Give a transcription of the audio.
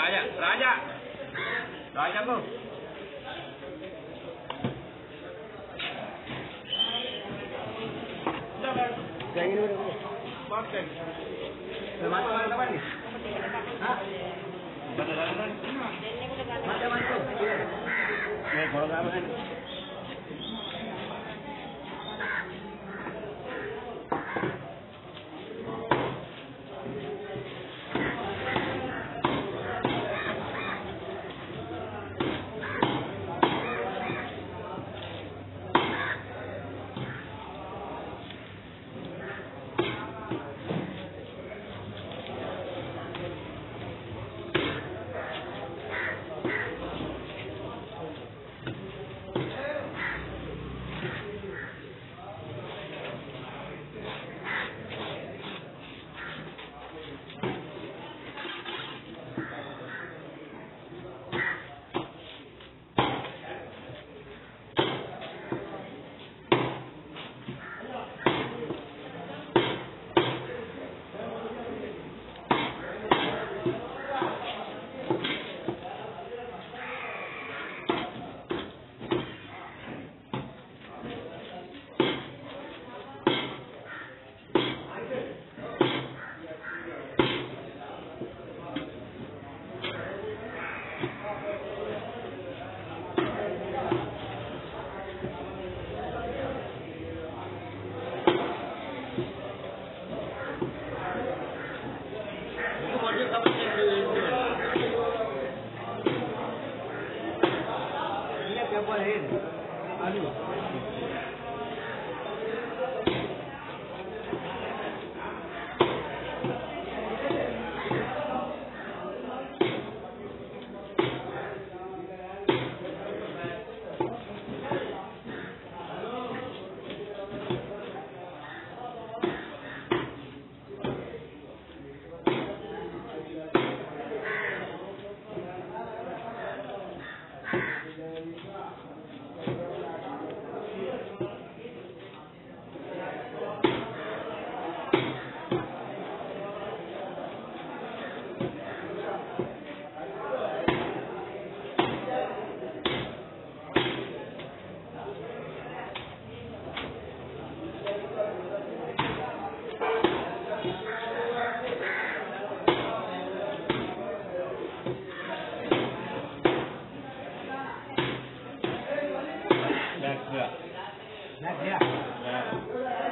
Raja, raja. Raja kok. Jangan ini dulu. Pakai. Macam apa nih? Hah? Macam apa? Macam apa? Nih, kalau apa? 阿 니. လားနတ်ဗျာ